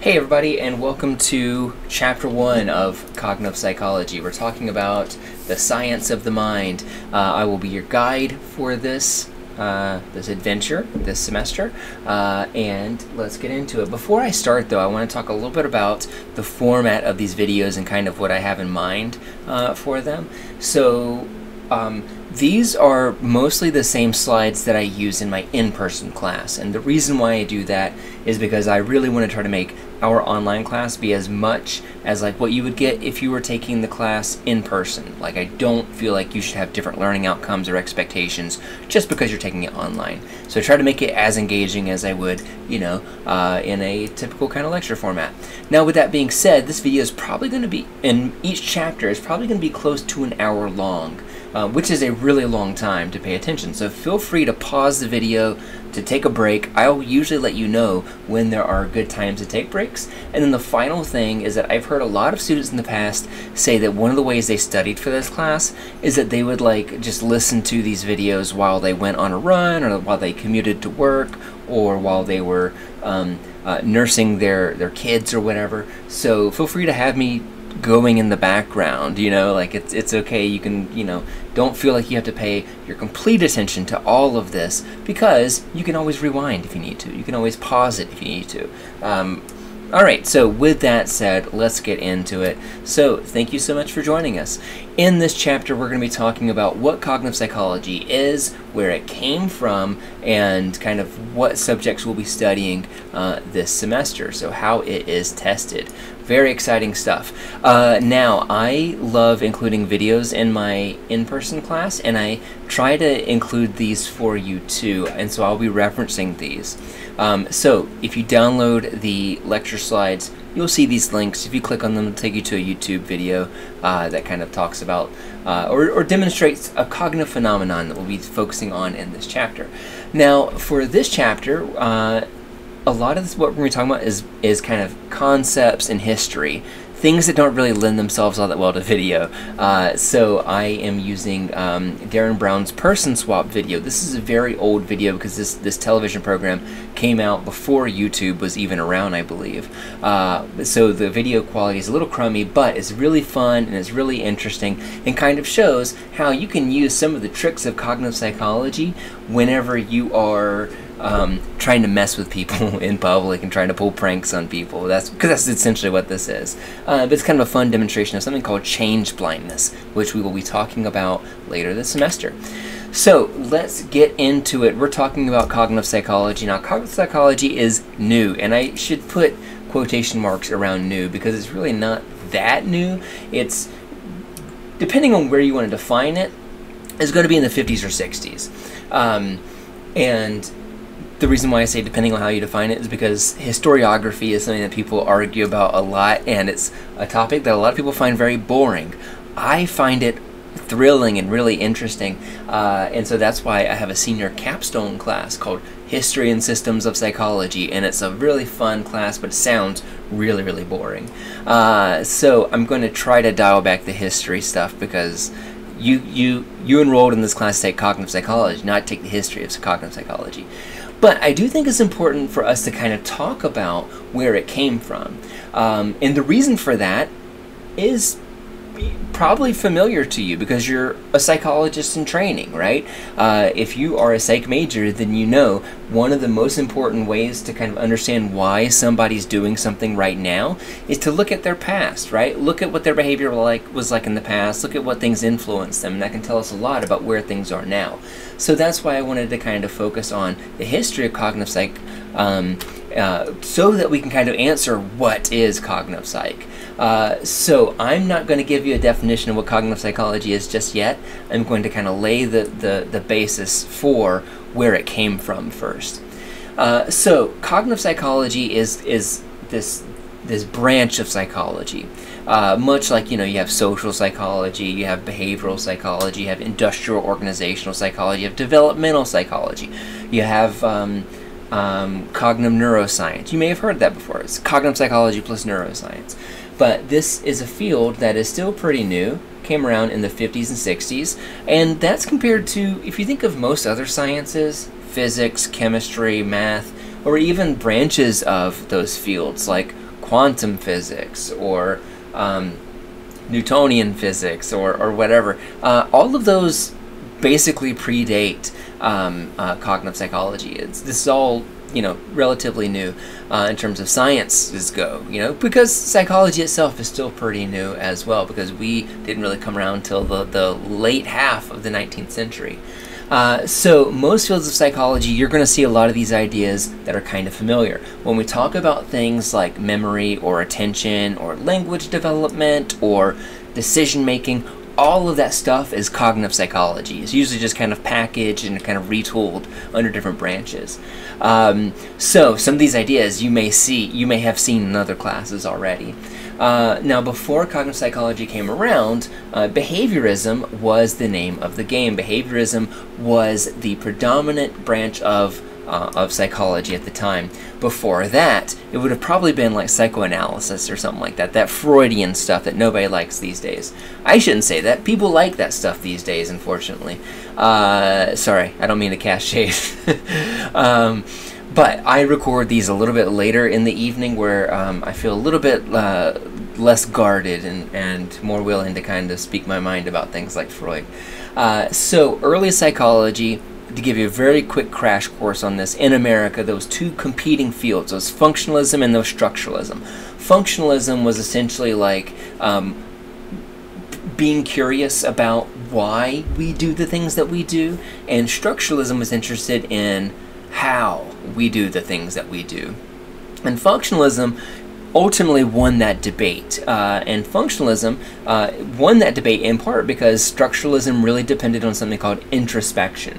Hey everybody, and welcome to chapter one of Cognitive Psychology. We're talking about the science of the mind. Uh, I will be your guide for this uh, this adventure this semester, uh, and let's get into it. Before I start, though, I want to talk a little bit about the format of these videos and kind of what I have in mind uh, for them. So. Um, these are mostly the same slides that I use in my in-person class, and the reason why I do that is because I really want to try to make our online class be as much as like what you would get if you were taking the class in person. Like I don't feel like you should have different learning outcomes or expectations just because you're taking it online. So I try to make it as engaging as I would, you know, uh, in a typical kind of lecture format. Now with that being said, this video is probably going to be, in each chapter is probably going to be close to an hour long. Uh, which is a really long time to pay attention. So feel free to pause the video, to take a break. I'll usually let you know when there are good times to take breaks. And then the final thing is that I've heard a lot of students in the past say that one of the ways they studied for this class is that they would like just listen to these videos while they went on a run or while they commuted to work or while they were um, uh, nursing their, their kids or whatever. So feel free to have me going in the background you know like it's it's okay you can you know don't feel like you have to pay your complete attention to all of this because you can always rewind if you need to you can always pause it if you need to um, all right, so with that said, let's get into it. So, thank you so much for joining us. In this chapter, we're going to be talking about what cognitive psychology is, where it came from, and kind of what subjects we'll be studying uh, this semester, so how it is tested. Very exciting stuff. Uh, now, I love including videos in my in-person class, and I try to include these for you too, and so I'll be referencing these. Um, so, if you download the lecture slides, you'll see these links. If you click on them, it'll take you to a YouTube video uh, that kind of talks about uh, or, or, demonstrates a cognitive phenomenon that we'll be focusing on in this chapter. Now, for this chapter, uh, a lot of this, what we're going to be talking about is, is kind of concepts and history things that don't really lend themselves all that well to video. Uh, so I am using um, Derren Brown's Person Swap video. This is a very old video because this, this television program came out before YouTube was even around, I believe. Uh, so the video quality is a little crummy, but it's really fun and it's really interesting and kind of shows how you can use some of the tricks of cognitive psychology whenever you are um, trying to mess with people in public and trying to pull pranks on people. That's because that's essentially what this is. Uh, but it's kind of a fun demonstration of something called change blindness, which we will be talking about later this semester. So let's get into it. We're talking about cognitive psychology. Now, cognitive psychology is new, and I should put quotation marks around new because it's really not that new. It's depending on where you want to define it, is going to be in the 50s or 60s. Um, and the reason why I say depending on how you define it is because historiography is something that people argue about a lot, and it's a topic that a lot of people find very boring. I find it thrilling and really interesting, uh, and so that's why I have a senior capstone class called History and Systems of Psychology, and it's a really fun class, but it sounds really, really boring. Uh, so I'm going to try to dial back the history stuff because you you you enrolled in this class to take cognitive psychology, not take the history of cognitive psychology. But I do think it's important for us to kind of talk about where it came from. Um, and the reason for that is probably familiar to you because you're a psychologist in training, right? Uh, if you are a psych major, then you know one of the most important ways to kind of understand why somebody's doing something right now is to look at their past, right? Look at what their behavior like was like in the past. Look at what things influenced them, and that can tell us a lot about where things are now. So that's why I wanted to kind of focus on the history of cognitive psych, um, uh, so that we can kind of answer what is cognitive psych. Uh, so I'm not going to give you a definition of what cognitive psychology is just yet. I'm going to kind of lay the, the, the basis for where it came from first. Uh, so cognitive psychology is is this this branch of psychology. Uh, much like you know you have social psychology, you have behavioral psychology, you have industrial organizational psychology, you have developmental psychology, you have um, um, cognitive neuroscience. You may have heard that before. It's cognitive psychology plus neuroscience. But this is a field that is still pretty new, came around in the 50s and 60s, and that's compared to, if you think of most other sciences, physics, chemistry, math, or even branches of those fields like quantum physics or um, Newtonian physics or, or whatever. Uh, all of those basically predate um, uh, cognitive psychology. It's, this is all you know relatively new uh, in terms of sciences go. You know because psychology itself is still pretty new as well because we didn't really come around until the, the late half of the 19th century. Uh, so most fields of psychology, you're going to see a lot of these ideas that are kind of familiar. When we talk about things like memory or attention or language development or decision making, all of that stuff is cognitive psychology. It's usually just kind of packaged and kind of retooled under different branches. Um, so some of these ideas you may see, you may have seen in other classes already. Uh, now, before cognitive psychology came around, uh, behaviorism was the name of the game. Behaviorism was the predominant branch of uh, of psychology at the time. Before that, it would have probably been like psychoanalysis or something like that. That Freudian stuff that nobody likes these days. I shouldn't say that. People like that stuff these days, unfortunately. Uh, sorry, I don't mean to cast shade. um, but I record these a little bit later in the evening where um, I feel a little bit uh, less guarded and, and more willing to kind of speak my mind about things like Freud. Uh, so, early psychology, to give you a very quick crash course on this, in America, those two competing fields, those functionalism and those structuralism. Functionalism was essentially like um, being curious about why we do the things that we do, and structuralism was interested in how we do the things that we do. And functionalism ultimately won that debate. Uh, and functionalism uh, won that debate in part because structuralism really depended on something called introspection.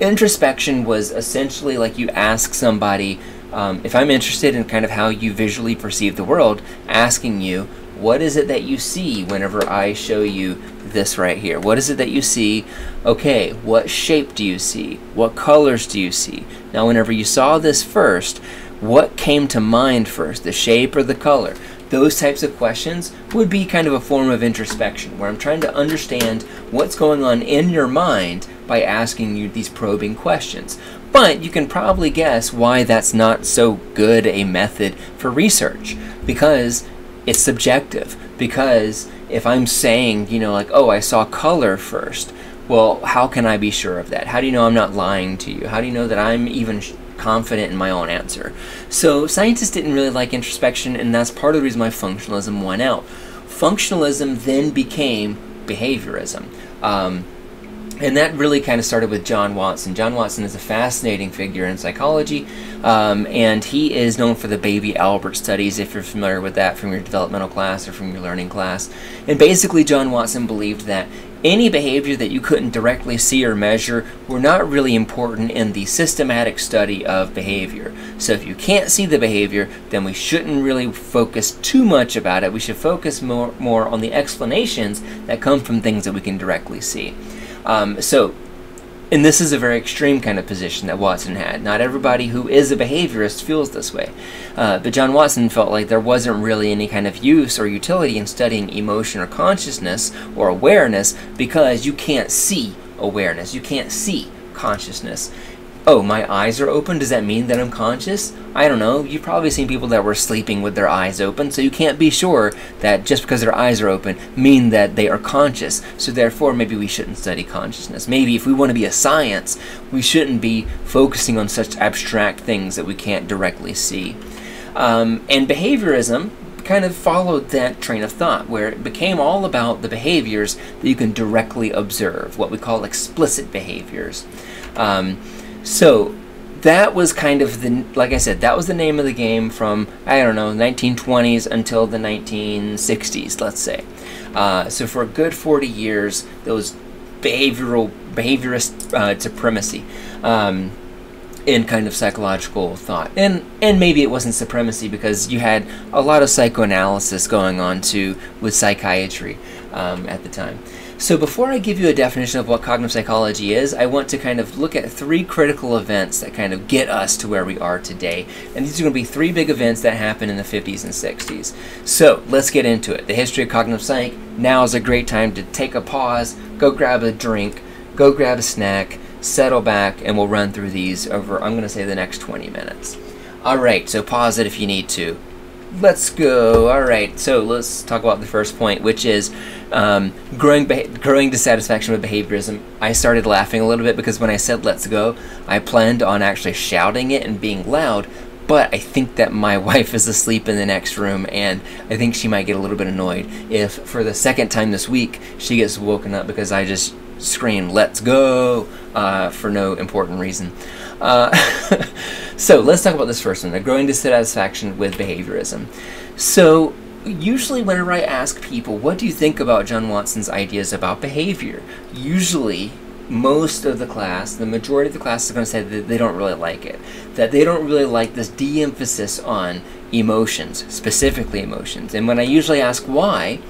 Introspection was essentially like you ask somebody, um, if I'm interested in kind of how you visually perceive the world, asking you, what is it that you see whenever I show you this right here? What is it that you see? Okay, what shape do you see? What colors do you see? Now, whenever you saw this first, what came to mind first, the shape or the color? Those types of questions would be kind of a form of introspection, where I'm trying to understand what's going on in your mind by asking you these probing questions. But you can probably guess why that's not so good a method for research, because it's subjective. Because if I'm saying, you know, like, oh, I saw color first, well, how can I be sure of that? How do you know I'm not lying to you? How do you know that I'm even confident in my own answer. So scientists didn't really like introspection, and that's part of the reason why functionalism won out. Functionalism then became behaviorism. Um, and that really kind of started with John Watson. John Watson is a fascinating figure in psychology, um, and he is known for the baby Albert studies, if you're familiar with that from your developmental class or from your learning class. And basically, John Watson believed that any behavior that you couldn't directly see or measure were not really important in the systematic study of behavior. So if you can't see the behavior, then we shouldn't really focus too much about it. We should focus more, more on the explanations that come from things that we can directly see. Um, so and this is a very extreme kind of position that Watson had. Not everybody who is a behaviorist feels this way. Uh, but John Watson felt like there wasn't really any kind of use or utility in studying emotion or consciousness or awareness because you can't see awareness. You can't see consciousness oh, my eyes are open, does that mean that I'm conscious? I don't know. You've probably seen people that were sleeping with their eyes open, so you can't be sure that just because their eyes are open mean that they are conscious. So therefore, maybe we shouldn't study consciousness. Maybe if we want to be a science, we shouldn't be focusing on such abstract things that we can't directly see. Um, and behaviorism kind of followed that train of thought, where it became all about the behaviors that you can directly observe, what we call explicit behaviors. Um, so that was kind of the like I said, that was the name of the game from I don't know 1920s until the 1960s, let's say. Uh, so for a good 40 years, there was behavioral behaviorist uh, supremacy. Um, in kind of psychological thought. And and maybe it wasn't supremacy because you had a lot of psychoanalysis going on too with psychiatry um, at the time. So before I give you a definition of what cognitive psychology is, I want to kind of look at three critical events that kind of get us to where we are today. And these are going to be three big events that happened in the 50s and 60s. So let's get into it. The history of cognitive psych. Now is a great time to take a pause, go grab a drink, go grab a snack, settle back, and we'll run through these over, I'm going to say, the next 20 minutes. Alright, so pause it if you need to. Let's go. All right, so let's talk about the first point, which is um, growing growing dissatisfaction with behaviorism. I started laughing a little bit because when I said "let's go," I planned on actually shouting it and being loud. But I think that my wife is asleep in the next room, and I think she might get a little bit annoyed if, for the second time this week, she gets woken up because I just screamed "Let's go" uh, for no important reason. Uh, so let's talk about this first one: the growing dissatisfaction with behaviorism. So usually whenever I ask people, what do you think about John Watson's ideas about behavior? Usually most of the class, the majority of the class is going to say that they don't really like it. That they don't really like this de-emphasis on emotions, specifically emotions. And when I usually ask why,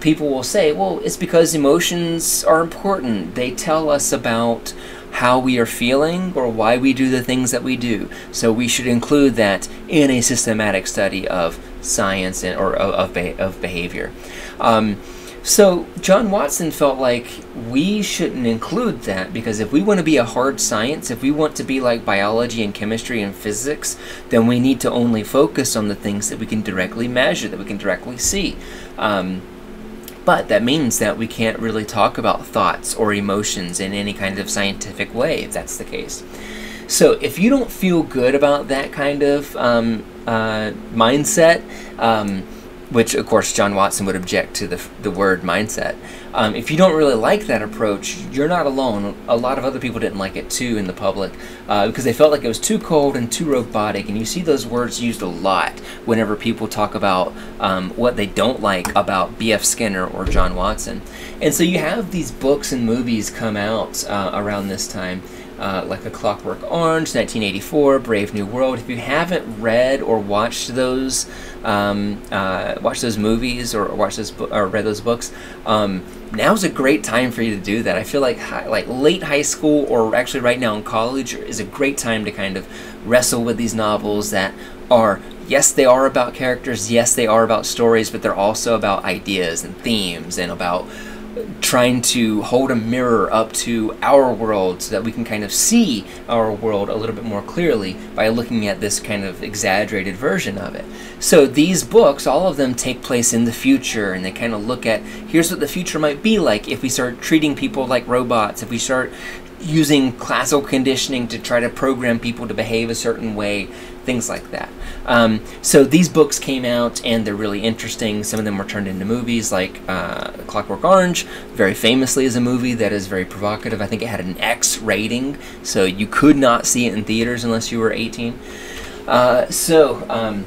people will say, well, it's because emotions are important. They tell us about how we are feeling or why we do the things that we do. So we should include that in a systematic study of science and, or of, of behavior. Um, so John Watson felt like we shouldn't include that because if we want to be a hard science, if we want to be like biology and chemistry and physics, then we need to only focus on the things that we can directly measure, that we can directly see. Um, but that means that we can't really talk about thoughts or emotions in any kind of scientific way, if that's the case. So if you don't feel good about that kind of um, uh, mindset, um, which of course John Watson would object to the, the word mindset. Um, if you don't really like that approach, you're not alone. A lot of other people didn't like it too in the public uh, because they felt like it was too cold and too robotic. And you see those words used a lot whenever people talk about um, what they don't like about B.F. Skinner or John Watson. And so you have these books and movies come out uh, around this time uh, like A Clockwork Orange, 1984, Brave New World. If you haven't read or watched those, um, uh, watched those movies or watched those or read those books, um, now's a great time for you to do that. I feel like high, like late high school or actually right now in college is a great time to kind of wrestle with these novels that are yes they are about characters, yes they are about stories, but they're also about ideas and themes and about trying to hold a mirror up to our world so that we can kind of see our world a little bit more clearly by looking at this kind of exaggerated version of it. So these books, all of them take place in the future and they kind of look at here's what the future might be like if we start treating people like robots, if we start using classical conditioning to try to program people to behave a certain way, things like that. Um, so these books came out and they're really interesting. Some of them were turned into movies, like uh, Clockwork Orange, very famously is a movie that is very provocative. I think it had an X rating, so you could not see it in theaters unless you were 18. Uh, so, um,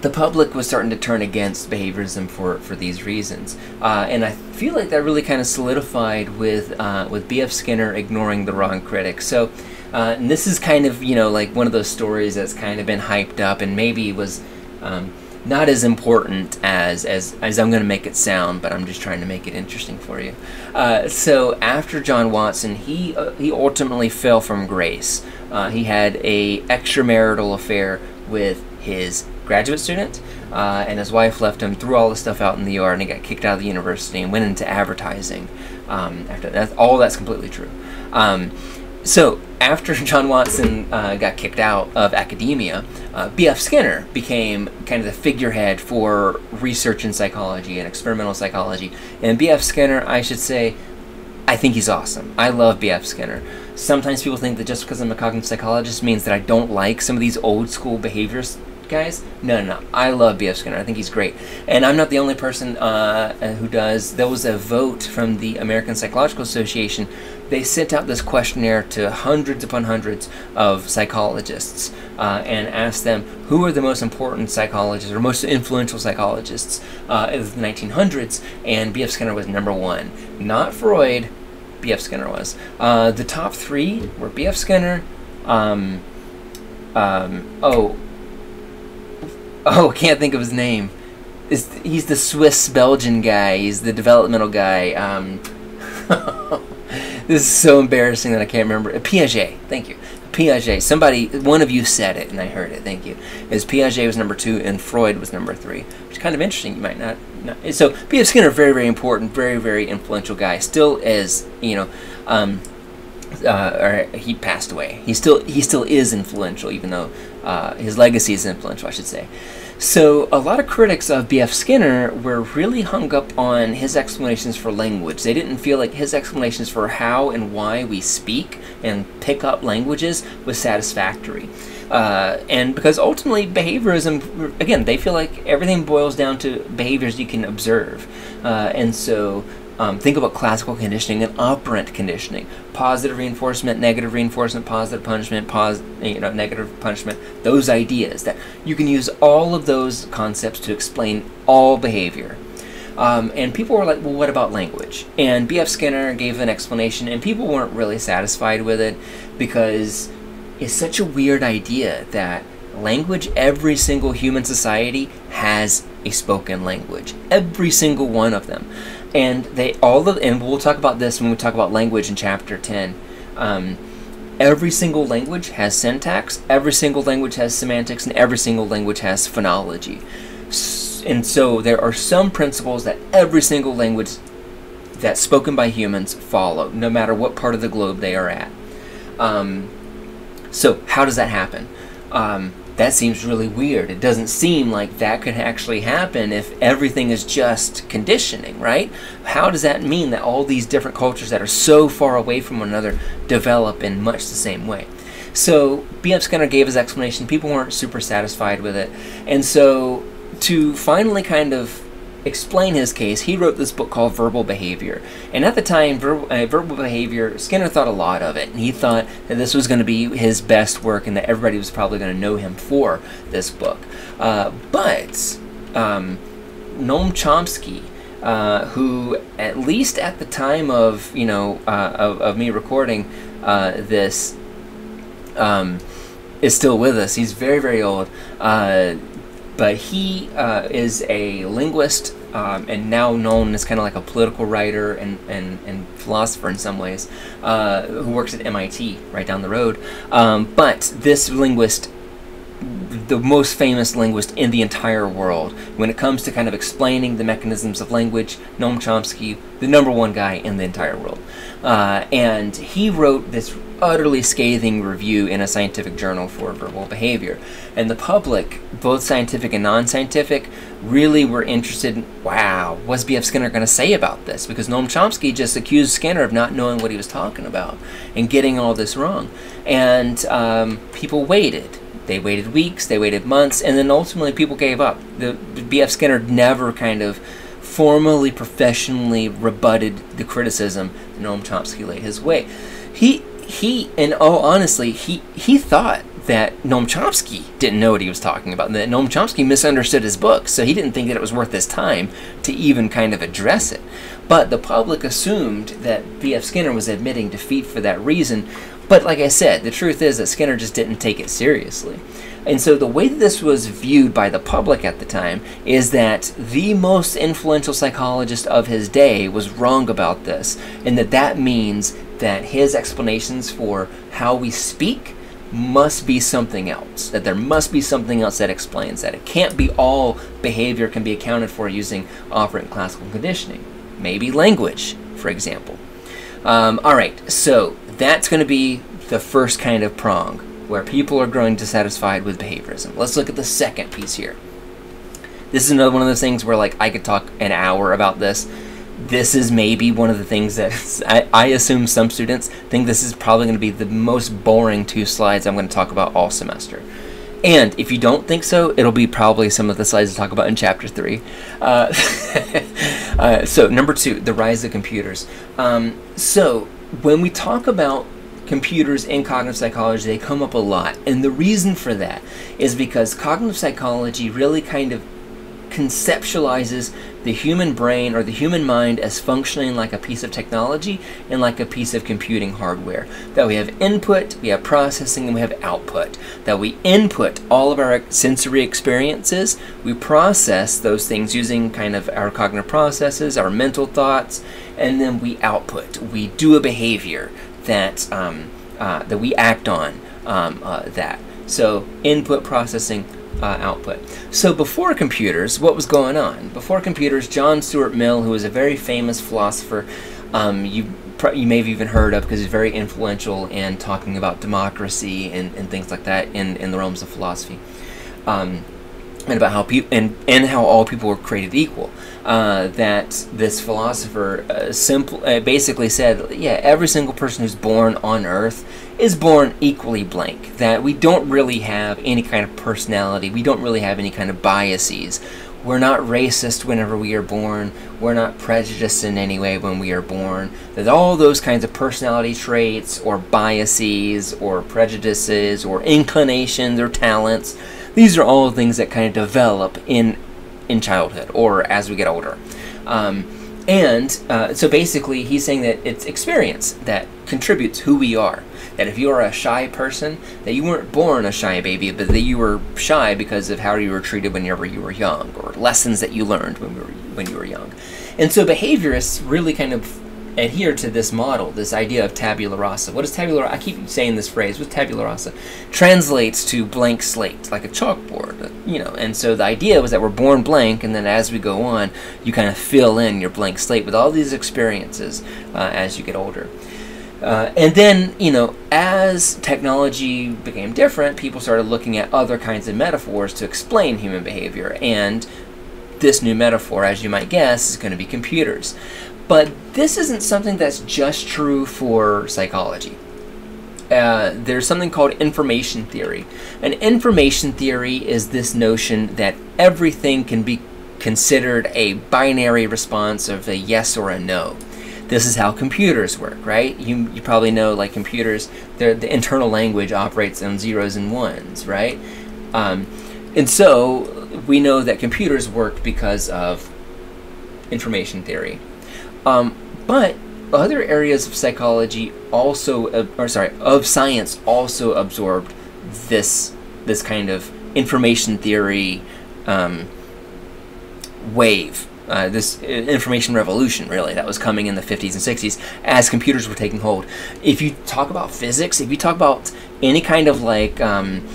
the public was starting to turn against behaviorism for, for these reasons. Uh, and I feel like that really kind of solidified with, uh, with B.F. Skinner ignoring the wrong critic. So, uh, and this is kind of, you know, like one of those stories that's kind of been hyped up and maybe was um, not as important as, as, as I'm going to make it sound, but I'm just trying to make it interesting for you. Uh, so after John Watson, he, uh, he ultimately fell from grace. Uh, he had a extramarital affair with his graduate student, uh, and his wife left him, threw all the stuff out in the yard, and he got kicked out of the university and went into advertising. Um, after that, all that's completely true. Um, so after John Watson uh, got kicked out of academia, uh, B.F. Skinner became kind of the figurehead for research in psychology and experimental psychology. And B.F. Skinner, I should say, I think he's awesome. I love B.F. Skinner. Sometimes people think that just because I'm a cognitive psychologist means that I don't like some of these old school behaviors guys. No, no, no. I love B.F. Skinner. I think he's great. And I'm not the only person uh, who does. There was a vote from the American Psychological Association. They sent out this questionnaire to hundreds upon hundreds of psychologists uh, and asked them who are the most important psychologists or most influential psychologists uh, of the 1900s, and B.F. Skinner was number one. Not Freud, B.F. Skinner was. Uh, the top three were B.F. Skinner, um, um, oh, Oh, can't think of his name. It's, he's the Swiss Belgian guy. He's the developmental guy. Um, this is so embarrassing that I can't remember. Piaget. Thank you. Piaget. Somebody, one of you said it, and I heard it. Thank you. Is Piaget was number two, and Freud was number three. Which is kind of interesting. You might not. not so B.F. Skinner, very, very important, very, very influential guy. Still is, you know. Um, uh, or he passed away. He still he still is influential, even though uh, his legacy is influential, I should say. So, a lot of critics of B.F. Skinner were really hung up on his explanations for language. They didn't feel like his explanations for how and why we speak and pick up languages was satisfactory. Uh, and because ultimately, behaviorism, again, they feel like everything boils down to behaviors you can observe. Uh, and so, um, think about classical conditioning and operant conditioning: positive reinforcement, negative reinforcement, positive punishment, pos- you know, negative punishment. Those ideas that you can use all of those concepts to explain all behavior. Um, and people were like, "Well, what about language?" And B.F. Skinner gave an explanation, and people weren't really satisfied with it because it's such a weird idea that language every single human society has a spoken language every single one of them and they all of and we'll talk about this when we talk about language in chapter 10 um, every single language has syntax every single language has semantics and every single language has phonology. And so there are some principles that every single language that's spoken by humans follow no matter what part of the globe they are at. Um, so how does that happen? Um, that seems really weird. It doesn't seem like that could actually happen if everything is just conditioning, right? How does that mean that all these different cultures that are so far away from one another develop in much the same way? So B.F. Skinner gave his explanation. People weren't super satisfied with it. And so to finally kind of explain his case, he wrote this book called Verbal Behavior. And at the time, verbal, uh, verbal behavior, Skinner thought a lot of it. And he thought that this was going to be his best work and that everybody was probably going to know him for this book. Uh, but um, Noam Chomsky, uh, who at least at the time of you know uh, of, of, me recording uh, this um, is still with us. He's very very old. But he uh, is a linguist um, and now known as kind of like a political writer and, and, and philosopher in some ways, uh, who works at MIT right down the road. Um, but this linguist the most famous linguist in the entire world. When it comes to kind of explaining the mechanisms of language, Noam Chomsky, the number one guy in the entire world. Uh, and he wrote this utterly scathing review in a scientific journal for verbal behavior. And the public, both scientific and non scientific, really were interested in wow, what's B.F. Skinner going to say about this? Because Noam Chomsky just accused Skinner of not knowing what he was talking about and getting all this wrong. And um, people waited. They waited weeks, they waited months, and then ultimately people gave up. The, B.F. Skinner never kind of formally, professionally rebutted the criticism that Noam Chomsky laid his way. He he, in all honestly, he he thought that Noam Chomsky didn't know what he was talking about, and that Noam Chomsky misunderstood his book, so he didn't think that it was worth his time to even kind of address it. But the public assumed that B.F. Skinner was admitting defeat for that reason. But like I said, the truth is that Skinner just didn't take it seriously. And so the way that this was viewed by the public at the time is that the most influential psychologist of his day was wrong about this, and that that means that his explanations for how we speak must be something else. That there must be something else that explains that. It can't be all behavior can be accounted for using operant classical conditioning. Maybe language, for example. Um, all right, so that's going to be the first kind of prong where people are growing dissatisfied with behaviorism. Let's look at the second piece here. This is another one of those things where like I could talk an hour about this this is maybe one of the things that I, I assume some students think this is probably going to be the most boring two slides I'm going to talk about all semester. And if you don't think so, it'll be probably some of the slides to talk about in chapter three. Uh, uh, so number two, the rise of computers. Um, so when we talk about computers in cognitive psychology, they come up a lot. And the reason for that is because cognitive psychology really kind of conceptualizes the human brain or the human mind as functioning like a piece of technology and like a piece of computing hardware. That we have input, we have processing, and we have output. That we input all of our sensory experiences, we process those things using kind of our cognitive processes, our mental thoughts, and then we output. We do a behavior that, um, uh, that we act on um, uh, that. So input processing, uh, output. So before computers, what was going on? Before computers, John Stuart Mill, who was a very famous philosopher, um, you you may have even heard of because he's very influential in talking about democracy and, and things like that in, in the realms of philosophy. Um, and about how people and, and how all people were created equal. Uh, that this philosopher uh, simple uh, basically said, yeah, every single person who's born on Earth is born equally blank. That we don't really have any kind of personality. We don't really have any kind of biases. We're not racist whenever we are born. We're not prejudiced in any way when we are born. That all those kinds of personality traits or biases or prejudices or inclinations or talents, these are all things that kind of develop in in childhood or as we get older. Um, and uh, so basically, he's saying that it's experience that contributes who we are. That if you are a shy person, that you weren't born a shy baby, but that you were shy because of how you were treated whenever you were young, or lessons that you learned when, we were, when you were young. And so behaviorists really kind of adhere to this model, this idea of tabula rasa. What is tabula rasa? I keep saying this phrase, what's tabula rasa? Translates to blank slate, like a chalkboard, you know. And so the idea was that we're born blank, and then as we go on, you kind of fill in your blank slate with all these experiences uh, as you get older. Uh, and then, you know, as technology became different, people started looking at other kinds of metaphors to explain human behavior. And this new metaphor, as you might guess, is going to be computers. But this isn't something that's just true for psychology. Uh, there's something called information theory. And information theory is this notion that everything can be considered a binary response of a yes or a no. This is how computers work, right? You, you probably know, like computers, the internal language operates on zeros and ones, right? Um, and so we know that computers work because of information theory. Um, but other areas of psychology also, or sorry, of science also absorbed this this kind of information theory um, wave. Uh, this information revolution, really, that was coming in the 50s and 60s as computers were taking hold. If you talk about physics, if you talk about any kind of like, um,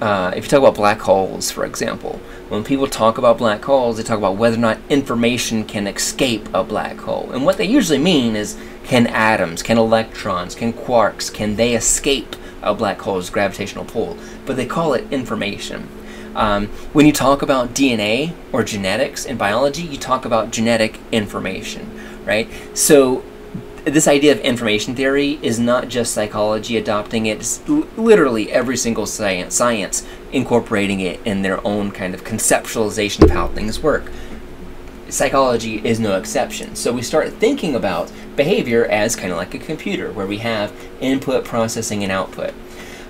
uh, if you talk about black holes, for example, when people talk about black holes, they talk about whether or not information can escape a black hole. And what they usually mean is can atoms, can electrons, can quarks, can they escape a black hole's gravitational pull? But they call it information. Um, when you talk about DNA or genetics in biology, you talk about genetic information, right? So this idea of information theory is not just psychology adopting it, it's literally every single science, science incorporating it in their own kind of conceptualization of how things work. Psychology is no exception. So we start thinking about behavior as kind of like a computer, where we have input, processing, and output.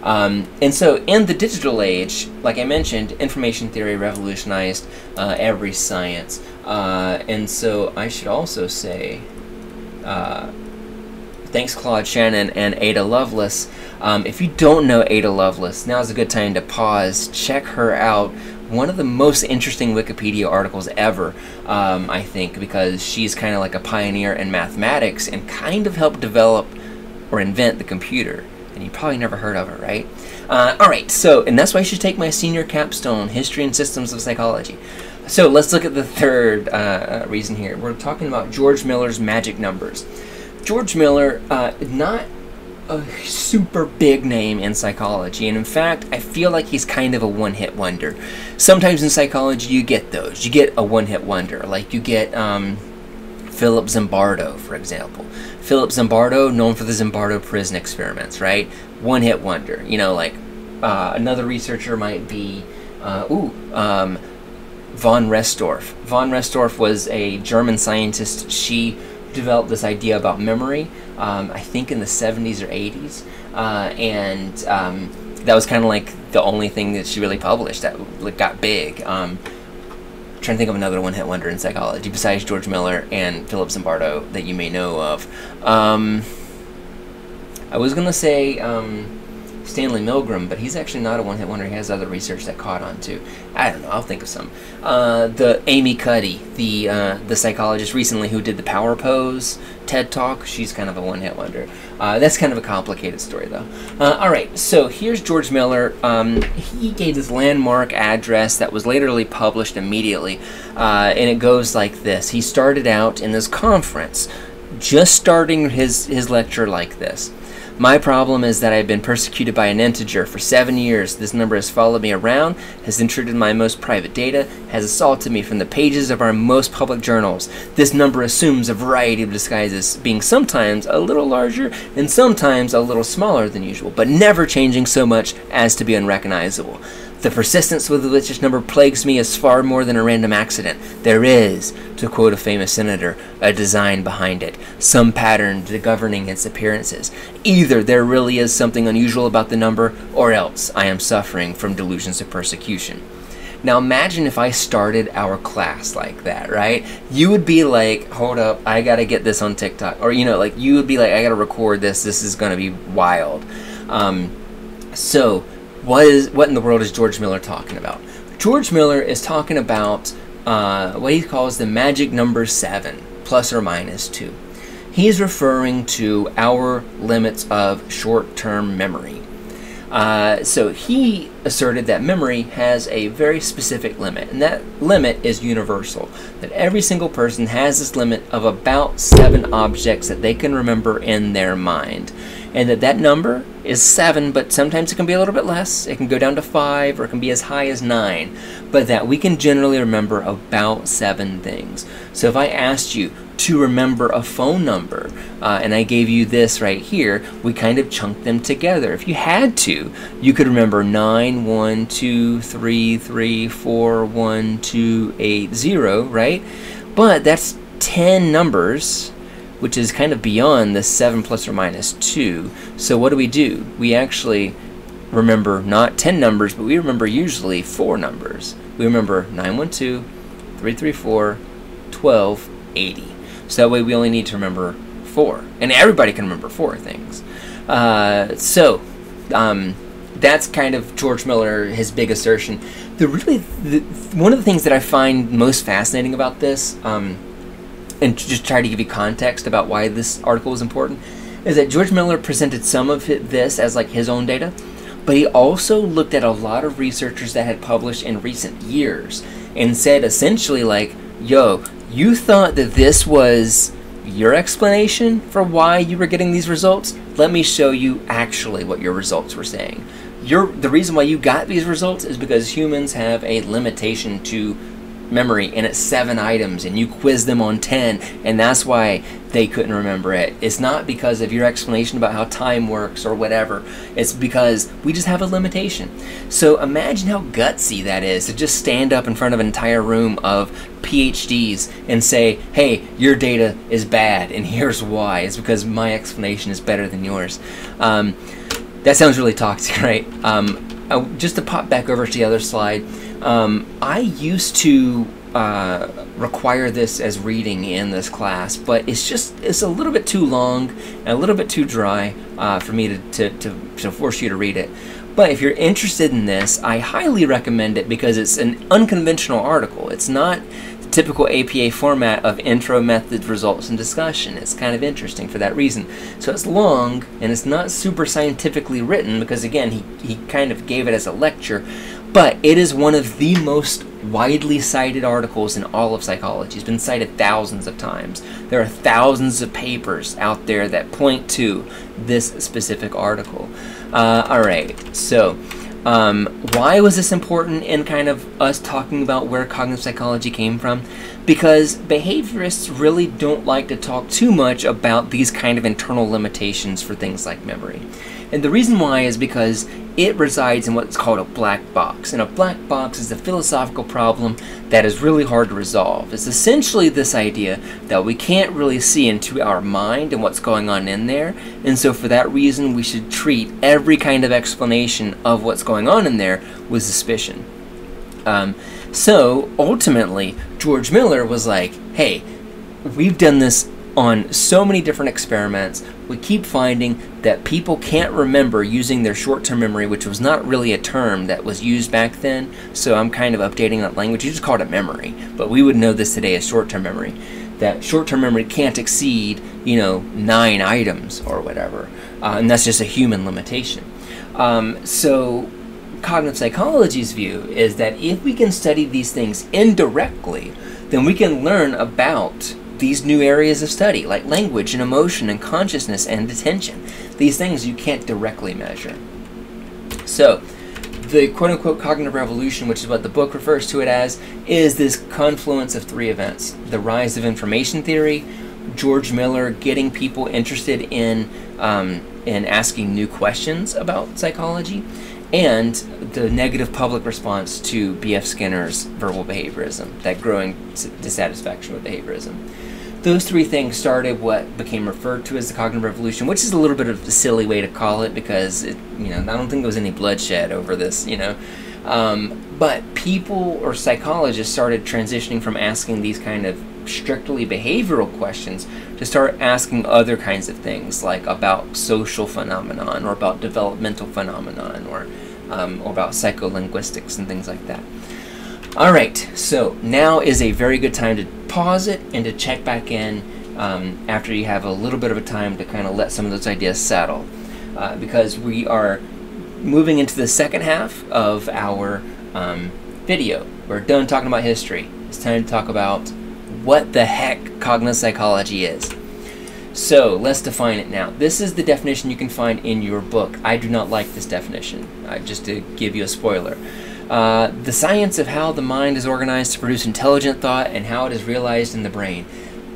Um, and so in the digital age, like I mentioned, information theory revolutionized uh, every science. Uh, and so I should also say, uh, thanks Claude Shannon and Ada Lovelace. Um, if you don't know Ada Lovelace, now's a good time to pause, check her out. One of the most interesting Wikipedia articles ever, um, I think, because she's kind of like a pioneer in mathematics and kind of helped develop or invent the computer. And you probably never heard of her, right? Uh, Alright, so, and that's why you should take my senior capstone, History and Systems of Psychology. So let's look at the third uh, reason here. We're talking about George Miller's magic numbers. George Miller, uh, not a super big name in psychology, and in fact, I feel like he's kind of a one hit wonder. Sometimes in psychology, you get those. You get a one hit wonder, like you get um, Philip Zimbardo, for example. Philip Zimbardo, known for the Zimbardo prison experiments, right? One hit wonder. You know, like uh, another researcher might be, uh, ooh, um, von Restorff. Von Restorff was a German scientist. She developed this idea about memory, um, I think in the 70s or 80s, uh, and um, that was kind of like the only thing that she really published that got big. Um, trying to think of another one-hit wonder in psychology besides George Miller and Philip Zimbardo that you may know of. Um, I was gonna say um, Stanley Milgram, but he's actually not a one-hit wonder. He has other research that caught on too. I don't know. I'll think of some. Uh, the Amy Cuddy, the uh, the psychologist recently who did the Power Pose TED Talk. She's kind of a one-hit wonder. Uh, that's kind of a complicated story though. Uh, all right, so here's George Miller. Um, he gave this landmark address that was laterally published immediately, uh, and it goes like this. He started out in this conference, just starting his his lecture like this. My problem is that I've been persecuted by an integer for seven years. This number has followed me around, has intruded my most private data, has assaulted me from the pages of our most public journals. This number assumes a variety of disguises, being sometimes a little larger and sometimes a little smaller than usual, but never changing so much as to be unrecognizable. The persistence with which this number plagues me is far more than a random accident. There is, to quote a famous senator, a design behind it, some pattern governing its appearances. Either there really is something unusual about the number, or else I am suffering from delusions of persecution. Now imagine if I started our class like that, right? You would be like, hold up, I gotta get this on TikTok. Or, you know, like you would be like, I gotta record this, this is gonna be wild. Um, so, what is what in the world is George Miller talking about? George Miller is talking about uh, what he calls the magic number seven, plus or minus two. He's referring to our limits of short-term memory. Uh, so he asserted that memory has a very specific limit, and that limit is universal. That every single person has this limit of about seven objects that they can remember in their mind and that that number is 7, but sometimes it can be a little bit less. It can go down to 5, or it can be as high as 9, but that we can generally remember about 7 things. So if I asked you to remember a phone number, uh, and I gave you this right here, we kind of chunked them together. If you had to, you could remember 9, 1, 2, 3, 3, 4, 1, 2, 8, 0, right? But that's 10 numbers which is kind of beyond the 7 plus or minus 2. So what do we do? We actually remember not 10 numbers, but we remember usually 4 numbers. We remember 912, 334, 12, 80. So that way we only need to remember 4. And everybody can remember 4 things. Uh, so, um, that's kind of George Miller, his big assertion. The really, the, one of the things that I find most fascinating about this, um, and just try to give you context about why this article is important, is that George Miller presented some of this as like his own data, but he also looked at a lot of researchers that had published in recent years and said essentially like, yo, you thought that this was your explanation for why you were getting these results? Let me show you actually what your results were saying. Your, the reason why you got these results is because humans have a limitation to memory and it's seven items and you quiz them on 10 and that's why they couldn't remember it. It's not because of your explanation about how time works or whatever. It's because we just have a limitation. So imagine how gutsy that is to just stand up in front of an entire room of PhDs and say, hey, your data is bad and here's why. It's because my explanation is better than yours. Um, that sounds really toxic, right? Um, uh, just to pop back over to the other slide, um, I used to uh, require this as reading in this class, but it's just it's a little bit too long and a little bit too dry uh, for me to, to, to, to force you to read it. But if you're interested in this, I highly recommend it because it's an unconventional article. It's not typical APA format of intro, methods, results, and discussion. It's kind of interesting for that reason. So it's long and it's not super scientifically written because again, he, he kind of gave it as a lecture, but it is one of the most widely cited articles in all of psychology. It's been cited thousands of times. There are thousands of papers out there that point to this specific article. Uh, all right, so um, why was this important in kind of us talking about where cognitive psychology came from? Because behaviorists really don't like to talk too much about these kind of internal limitations for things like memory. And the reason why is because it resides in what's called a black box. And a black box is a philosophical problem that is really hard to resolve. It's essentially this idea that we can't really see into our mind and what's going on in there. And so for that reason, we should treat every kind of explanation of what's going on in there with suspicion. Um, so ultimately, George Miller was like, hey, we've done this on so many different experiments, we keep finding that people can't remember using their short term memory, which was not really a term that was used back then. So I'm kind of updating that language. You just call it memory, but we would know this today as short term memory. That short term memory can't exceed, you know, nine items or whatever. Uh, and that's just a human limitation. Um, so cognitive psychology's view is that if we can study these things indirectly, then we can learn about these new areas of study, like language and emotion and consciousness and attention. these things you can't directly measure. So, the quote unquote cognitive revolution, which is what the book refers to it as, is this confluence of three events the rise of information theory, George Miller getting people interested in, um, in asking new questions about psychology, and the negative public response to B.F. Skinner's verbal behaviorism, that growing dissatisfaction with behaviorism. Those three things started what became referred to as the cognitive revolution, which is a little bit of a silly way to call it because it, you know I don't think there was any bloodshed over this, you know. Um, but people or psychologists started transitioning from asking these kind of strictly behavioral questions to start asking other kinds of things like about social phenomenon or about developmental phenomenon or, um, or about psycholinguistics and things like that. All right, so now is a very good time to pause it and to check back in um, after you have a little bit of a time to kind of let some of those ideas settle. Uh, because we are moving into the second half of our um, video. We're done talking about history. It's time to talk about what the heck cognitive psychology is. So let's define it now. This is the definition you can find in your book. I do not like this definition, uh, just to give you a spoiler. Uh, the science of how the mind is organized to produce intelligent thought and how it is realized in the brain.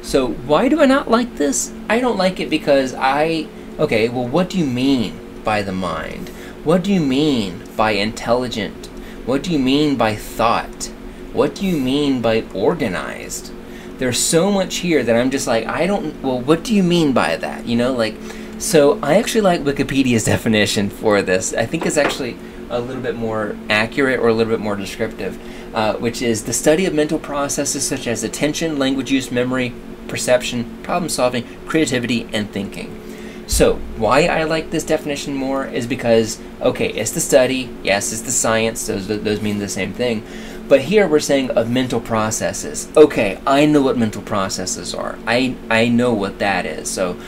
So, why do I not like this? I don't like it because I. Okay, well, what do you mean by the mind? What do you mean by intelligent? What do you mean by thought? What do you mean by organized? there's so much here that I'm just like, I don't, well, what do you mean by that? You know, like, so I actually like Wikipedia's definition for this. I think it's actually a little bit more accurate or a little bit more descriptive, uh, which is the study of mental processes such as attention, language use, memory, perception, problem solving, creativity, and thinking. So, why I like this definition more is because, okay, it's the study, yes, it's the science, those, those mean the same thing, but here we're saying of mental processes. Okay, I know what mental processes are. I, I know what that is. So,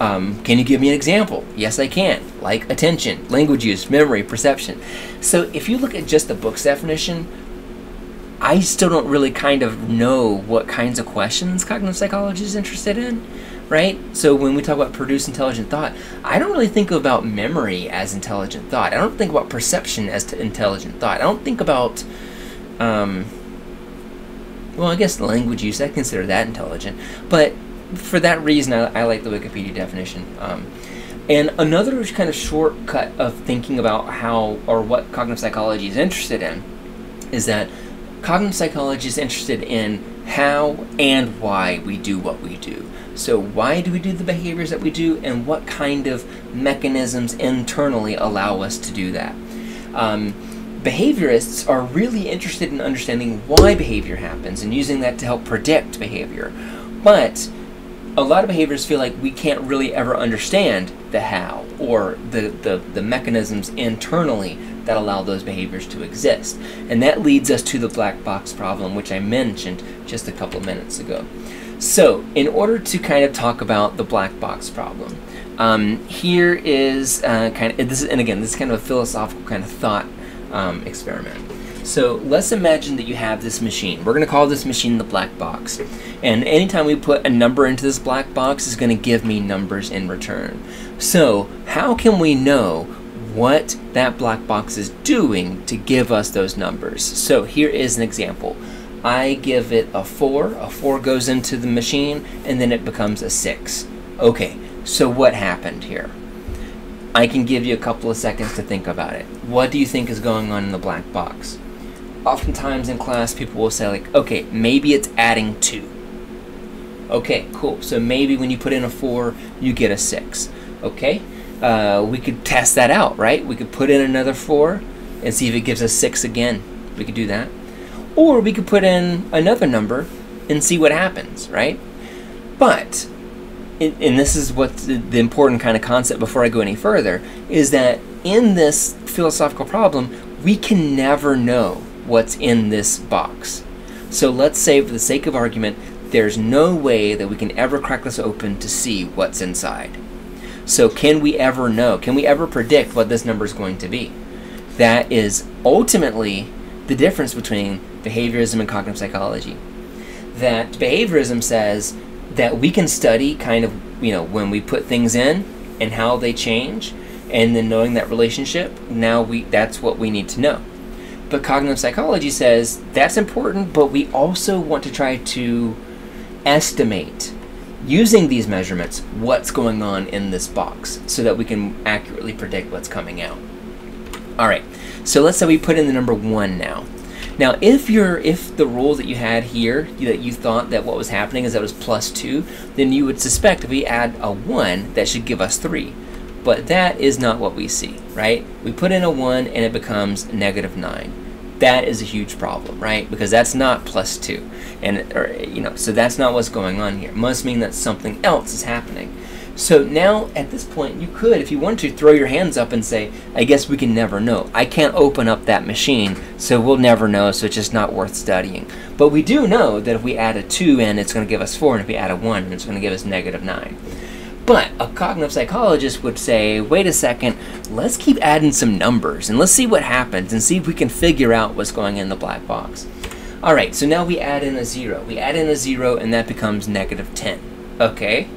um, can you give me an example? Yes, I can. Like attention, language use, memory, perception. So, if you look at just the book's definition, I still don't really kind of know what kinds of questions cognitive psychology is interested in, right? So when we talk about produce intelligent thought, I don't really think about memory as intelligent thought. I don't think about perception as to intelligent thought. I don't think about um, well, I guess language use, I consider that intelligent. But for that reason, I, I like the Wikipedia definition. Um, and another kind of shortcut of thinking about how or what cognitive psychology is interested in is that cognitive psychology is interested in how and why we do what we do. So, why do we do the behaviors that we do, and what kind of mechanisms internally allow us to do that? Um, behaviorists are really interested in understanding why behavior happens and using that to help predict behavior. But a lot of behaviors feel like we can't really ever understand the how or the, the, the mechanisms internally that allow those behaviors to exist. And that leads us to the black box problem, which I mentioned just a couple minutes ago. So, in order to kind of talk about the black box problem, um, here is uh, kind of this, is, and again, this is kind of a philosophical kind of thought um, experiment. So let's imagine that you have this machine. We're going to call this machine the black box. And anytime we put a number into this black box, it's going to give me numbers in return. So how can we know what that black box is doing to give us those numbers? So here is an example. I give it a 4, a 4 goes into the machine, and then it becomes a 6. Okay, so what happened here? I can give you a couple of seconds to think about it. What do you think is going on in the black box? Oftentimes in class, people will say, like, okay, maybe it's adding 2. Okay, cool. So maybe when you put in a 4, you get a 6. Okay? Uh, we could test that out, right? We could put in another 4 and see if it gives us 6 again. We could do that. Or we could put in another number and see what happens, right? But and this is what the important kind of concept before I go any further, is that in this philosophical problem, we can never know what's in this box. So let's say, for the sake of argument, there's no way that we can ever crack this open to see what's inside. So, can we ever know? Can we ever predict what this number is going to be? That is ultimately the difference between behaviorism and cognitive psychology. That behaviorism says that we can study kind of, you know, when we put things in, and how they change, and then knowing that relationship, now we that's what we need to know. But cognitive psychology says that's important, but we also want to try to estimate using these measurements what's going on in this box so that we can accurately predict what's coming out. All right, so let's say we put in the number one now. Now, if you're if the rule that you had here that you thought that what was happening is that was plus two, then you would suspect if we add a one, that should give us three. But that is not what we see, right? We put in a one and it becomes negative nine. That is a huge problem, right? Because that's not plus two, and or you know, so that's not what's going on here. It must mean that something else is happening. So now, at this point, you could, if you want to, throw your hands up and say, I guess we can never know. I can't open up that machine, so we'll never know, so it's just not worth studying. But we do know that if we add a 2 in, it's going to give us 4, and if we add a 1, it's going to give us negative 9. But a cognitive psychologist would say, wait a second, let's keep adding some numbers, and let's see what happens, and see if we can figure out what's going in the black box. Alright, so now we add in a 0. We add in a 0, and that becomes negative 10. Okay,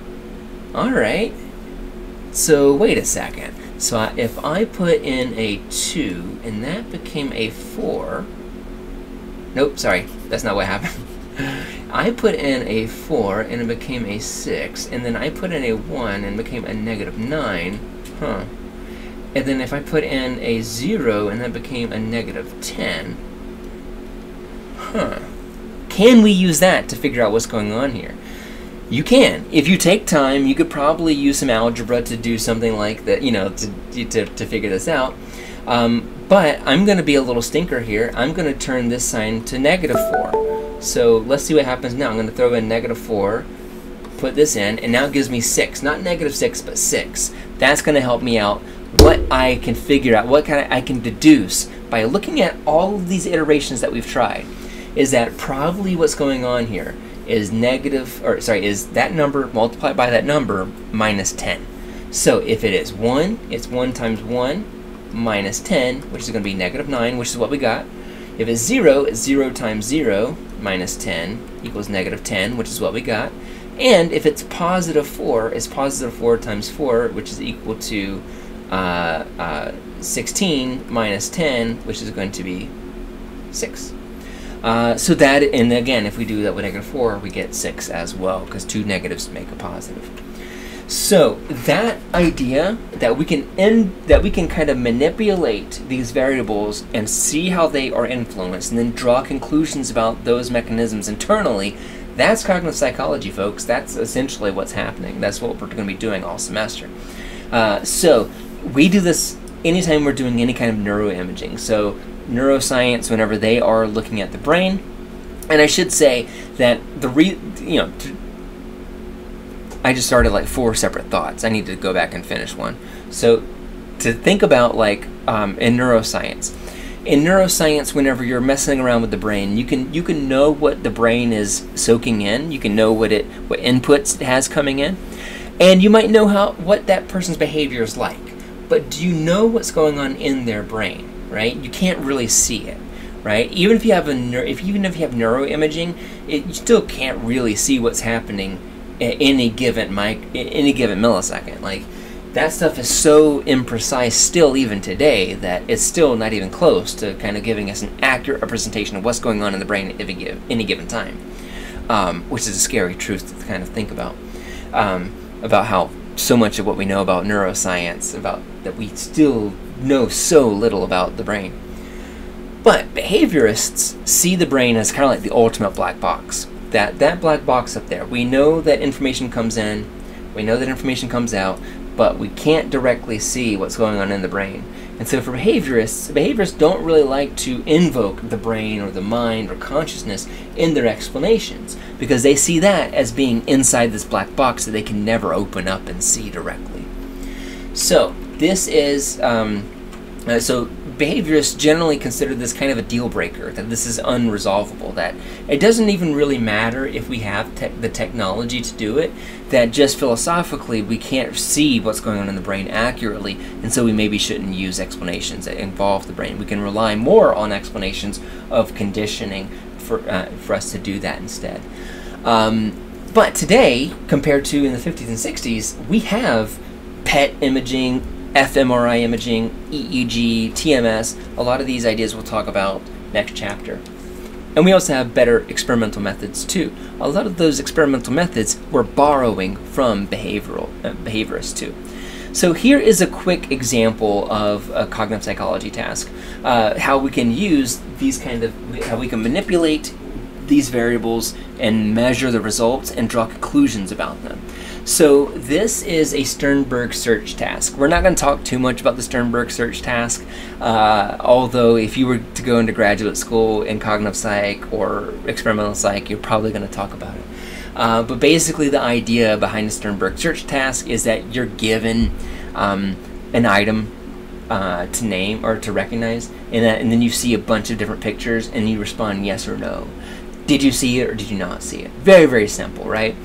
Alright. So, wait a second. So I, if I put in a 2, and that became a 4... Nope, sorry. That's not what happened. I put in a 4, and it became a 6, and then I put in a 1, and became a negative 9. Huh. And then if I put in a 0, and that became a negative 10. Huh. Can we use that to figure out what's going on here? You can. If you take time, you could probably use some algebra to do something like that, you know, to, to, to figure this out. Um, but I'm going to be a little stinker here. I'm going to turn this sign to negative 4. So let's see what happens now. I'm going to throw in negative 4, put this in, and now it gives me 6. Not negative 6, but 6. That's going to help me out what I can figure out, what kind of I can deduce by looking at all of these iterations that we've tried, is that probably what's going on here is negative, or sorry, is that number multiplied by that number minus 10. So if it is 1, it's 1 times 1 minus 10, which is going to be negative 9, which is what we got. If it's 0, it's 0 times 0 minus 10 equals negative 10, which is what we got. And if it's positive 4, it's positive 4 times 4, which is equal to uh, uh, 16 minus 10, which is going to be 6. Uh, so that, and again, if we do that with negative 4, we get 6 as well, because two negatives make a positive. So that idea that we can end, that we can kind of manipulate these variables and see how they are influenced, and then draw conclusions about those mechanisms internally, that's cognitive psychology, folks. That's essentially what's happening. That's what we're going to be doing all semester. Uh, so we do this anytime we're doing any kind of neuroimaging. So neuroscience whenever they are looking at the brain. And I should say that the re you know I just started like four separate thoughts. I need to go back and finish one. So to think about like um, in neuroscience. In neuroscience, whenever you're messing around with the brain, you can you can know what the brain is soaking in. You can know what it what inputs it has coming in, and you might know how what that person's behavior is like. But do you know what's going on in their brain? right? You can't really see it, right? Even if you have a if even if you have neuroimaging, it, you still can't really see what's happening at any given mic any given millisecond. Like that stuff is so imprecise still even today that it's still not even close to kind of giving us an accurate representation of what's going on in the brain at any given time, um, which is a scary truth to kind of think about. Um, about how so much of what we know about neuroscience, about that we still know so little about the brain. But behaviorists see the brain as kind of like the ultimate black box. That that black box up there. We know that information comes in, we know that information comes out, but we can't directly see what's going on in the brain. And so for behaviorists, behaviorists don't really like to invoke the brain or the mind or consciousness in their explanations because they see that as being inside this black box that they can never open up and see directly. So this is um, uh, so behaviorists generally consider this kind of a deal breaker that this is unresolvable that it doesn't even really matter if we have te the technology to do it that just philosophically we can't see what's going on in the brain accurately and so we maybe shouldn't use explanations that involve the brain. We can rely more on explanations of conditioning for, uh, for us to do that instead. Um, but today compared to in the 50s and 60s we have PET imaging, fMRI imaging, EEG, TMS. A lot of these ideas we'll talk about next chapter. And we also have better experimental methods too. A lot of those experimental methods we're borrowing from behavioral uh, behaviorists too. So here is a quick example of a cognitive psychology task. Uh, how we can use these kind of how we can manipulate these variables and measure the results and draw conclusions about them. So this is a Sternberg search task. We're not going to talk too much about the Sternberg search task, uh, although if you were to go into graduate school in cognitive psych or experimental psych, you're probably going to talk about it. Uh, but basically the idea behind the Sternberg search task is that you're given um, an item uh, to name or to recognize, and, that, and then you see a bunch of different pictures and you respond yes or no. Did you see it or did you not see it? Very, very simple, right?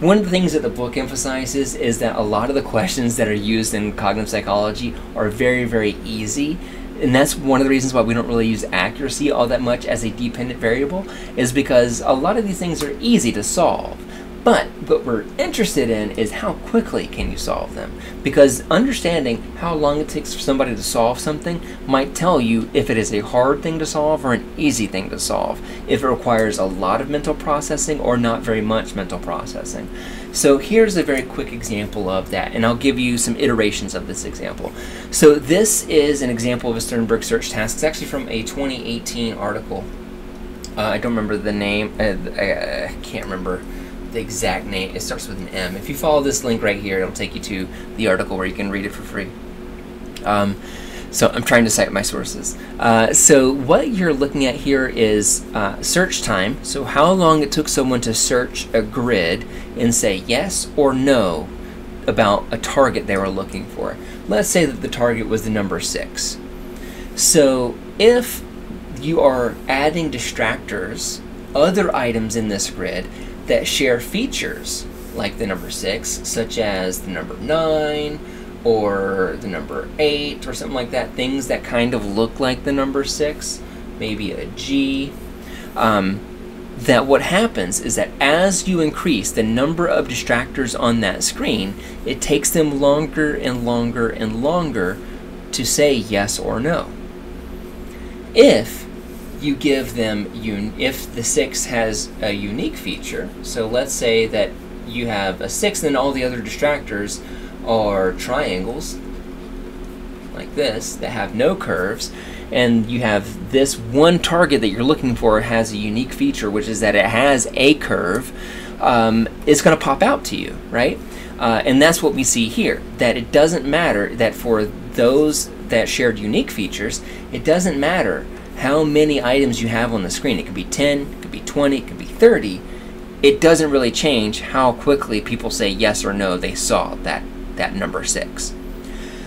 One of the things that the book emphasizes is that a lot of the questions that are used in cognitive psychology are very, very easy. And that's one of the reasons why we don't really use accuracy all that much as a dependent variable, is because a lot of these things are easy to solve. But what we're interested in is how quickly can you solve them? Because understanding how long it takes for somebody to solve something might tell you if it is a hard thing to solve or an easy thing to solve, if it requires a lot of mental processing or not very much mental processing. So here's a very quick example of that, and I'll give you some iterations of this example. So this is an example of a Sternberg search task. It's actually from a 2018 article. Uh, I don't remember the name. Uh, I can't remember the exact name. It starts with an M. If you follow this link right here, it'll take you to the article where you can read it for free. Um, so I'm trying to cite my sources. Uh, so what you're looking at here is uh, search time. So how long it took someone to search a grid and say yes or no about a target they were looking for. Let's say that the target was the number six. So if you are adding distractors, other items in this grid, that share features like the number 6, such as the number 9 or the number 8 or something like that, things that kind of look like the number 6, maybe a G. Um, that what happens is that as you increase the number of distractors on that screen, it takes them longer and longer and longer to say yes or no. If you give them if the six has a unique feature. So let's say that you have a six, and all the other distractors are triangles like this that have no curves, and you have this one target that you're looking for has a unique feature, which is that it has a curve. Um, it's going to pop out to you, right? Uh, and that's what we see here. That it doesn't matter that for those that shared unique features, it doesn't matter how many items you have on the screen. It could be 10, it could be 20, it could be 30. It doesn't really change how quickly people say yes or no they saw that, that number 6.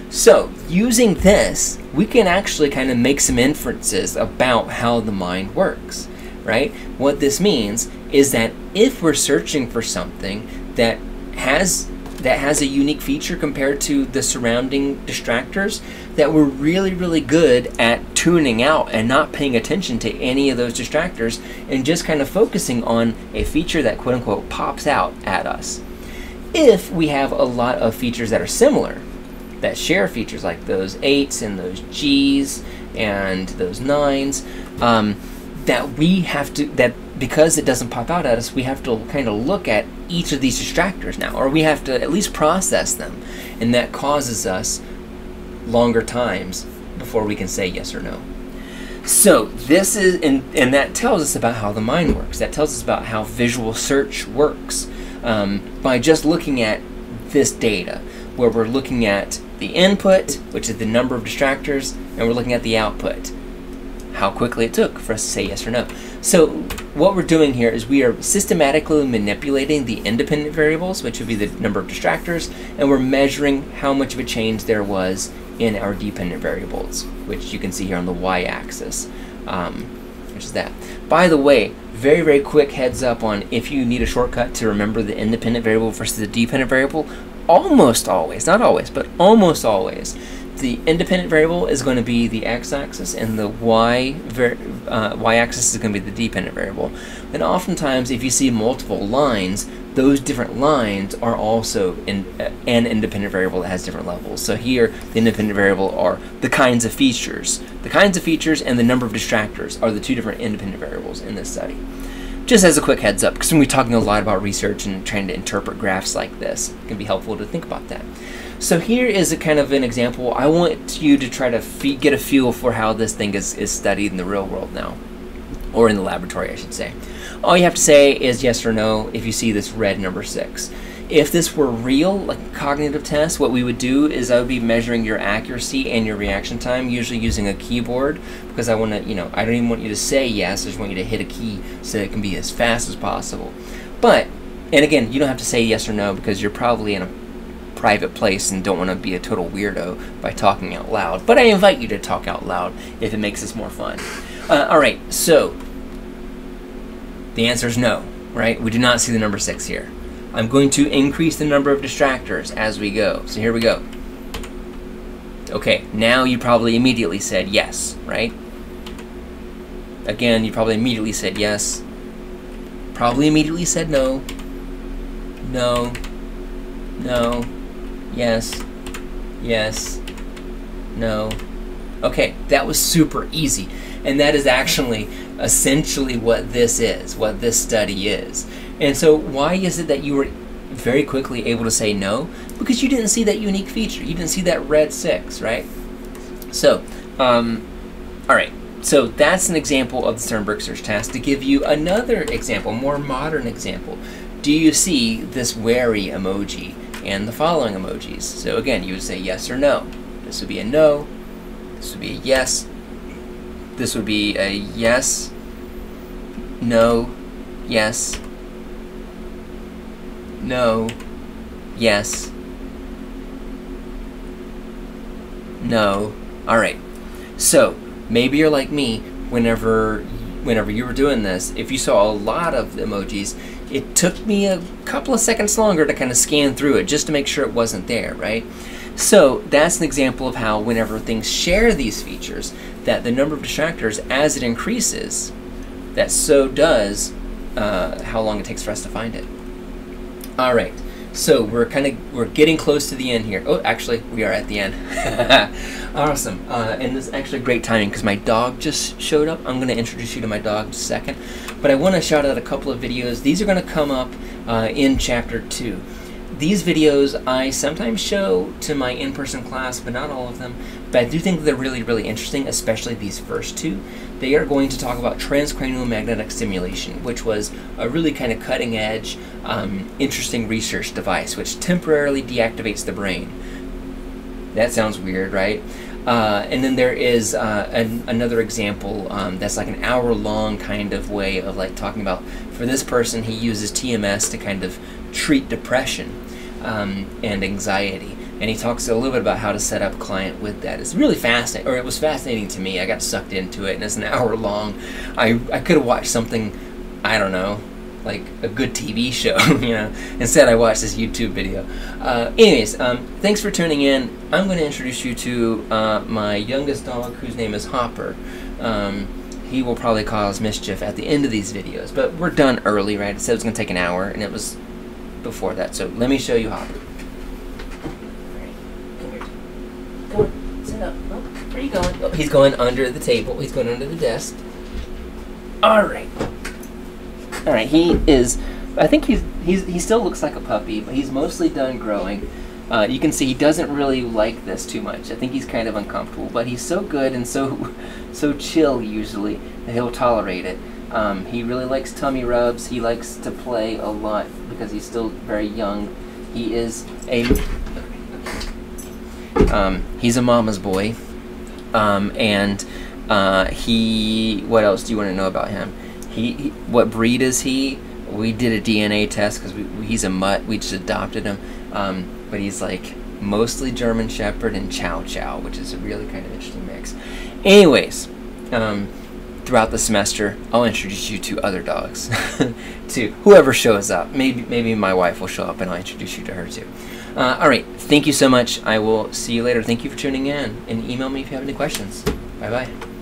So, using this, we can actually kind of make some inferences about how the mind works, right? What this means is that if we're searching for something that has that has a unique feature compared to the surrounding distractors that we're really really good at tuning out and not paying attention to any of those distractors and just kind of focusing on a feature that quote unquote pops out at us if we have a lot of features that are similar that share features like those 8s and those g's and those 9s um, that we have to that because it doesn't pop out at us, we have to kind of look at each of these distractors now, or we have to at least process them. And that causes us longer times before we can say yes or no. So this is, and, and that tells us about how the mind works. That tells us about how visual search works um, by just looking at this data, where we're looking at the input, which is the number of distractors, and we're looking at the output, how quickly it took for us to say yes or no. So what we're doing here is we are systematically manipulating the independent variables, which would be the number of distractors, and we're measuring how much of a change there was in our dependent variables, which you can see here on the y-axis, um, which is that. By the way, very, very quick heads up on if you need a shortcut to remember the independent variable versus the dependent variable, almost always, not always, but almost always, the independent variable is going to be the x-axis and the y uh, y-axis is going to be the dependent variable. And oftentimes if you see multiple lines, those different lines are also in, uh, an independent variable that has different levels. So here, the independent variable are the kinds of features. The kinds of features and the number of distractors are the two different independent variables in this study. Just as a quick heads up, because we're talking a lot about research and trying to interpret graphs like this, it can be helpful to think about that. So here is a kind of an example. I want you to try to get a feel for how this thing is, is studied in the real world now, or in the laboratory, I should say. All you have to say is yes or no if you see this red number six. If this were real, like a cognitive test, what we would do is I would be measuring your accuracy and your reaction time, usually using a keyboard, because I want to, you know, I don't even want you to say yes, I just want you to hit a key so that it can be as fast as possible. But, and again, you don't have to say yes or no because you're probably in a private place and don't want to be a total weirdo by talking out loud. But I invite you to talk out loud if it makes this more fun. Uh, all right, so the answer is no, right? We do not see the number 6 here. I'm going to increase the number of distractors as we go. So here we go. Okay, now you probably immediately said yes, right? Again, you probably immediately said yes. Probably immediately said no. No. No. Yes. Yes. No. Okay, that was super easy. And that is actually essentially what this is, what this study is. And so, why is it that you were very quickly able to say no? Because you didn't see that unique feature. You didn't see that red six, right? So, um, all right. So that's an example of the Sternberg search task. To give you another example, more modern example, do you see this wary emoji and the following emojis? So again, you would say yes or no. This would be a no. This would be a yes. This would be a yes, no, yes, no, yes, no. All right. So maybe you're like me. Whenever, whenever you were doing this, if you saw a lot of emojis, it took me a couple of seconds longer to kind of scan through it just to make sure it wasn't there, right? So that's an example of how whenever things share these features, that the number of distractors, as it increases, that so does uh, how long it takes for us to find it. All right, so we're kind of we're getting close to the end here. Oh, actually, we are at the end. awesome, uh, and this is actually great timing because my dog just showed up. I'm going to introduce you to my dog in a second, but I want to shout out a couple of videos. These are going to come up uh, in chapter two. These videos I sometimes show to my in-person class, but not all of them. But I do think they're really, really interesting, especially these first two. They are going to talk about transcranial magnetic stimulation, which was a really kind of cutting edge, um, interesting research device, which temporarily deactivates the brain. That sounds weird, right? Uh, and then there is uh, an, another example um, that's like an hour long kind of way of like talking about for this person he uses TMS to kind of treat depression um, and anxiety. And he talks a little bit about how to set up client with that. It's really fascinating, or it was fascinating to me. I got sucked into it, and it's an hour long. I, I could have watched something, I don't know, like a good TV show, you know. Instead, I watched this YouTube video. Uh, anyways, um, thanks for tuning in. I'm going to introduce you to uh, my youngest dog, whose name is Hopper. Um, he will probably cause mischief at the end of these videos, but we're done early, right? It said it was going to take an hour, and it was before that. So let me show you Hopper. Come on, sit up. Oh, where are you going? Oh, he's going under the table. He's going under the desk. All right. All right. He is. I think he's he's he still looks like a puppy, but he's mostly done growing. Uh, you can see he doesn't really like this too much. I think he's kind of uncomfortable, but he's so good and so so chill usually that he'll tolerate it. Um, he really likes tummy rubs. He likes to play a lot because he's still very young. He is a um, he's a mama's boy, um, and uh, he. What else do you want to know about him? He, he what breed is he? We did a DNA test because he's a mutt. We just adopted him, um, but he's like mostly German Shepherd and Chow Chow, which is a really kind of interesting mix. Anyways, um, throughout the semester, I'll introduce you to other dogs, to whoever shows up. Maybe maybe my wife will show up and I'll introduce you to her too. Uh, all right, thank you so much. I will see you later. Thank you for tuning in, and email me if you have any questions. Bye bye.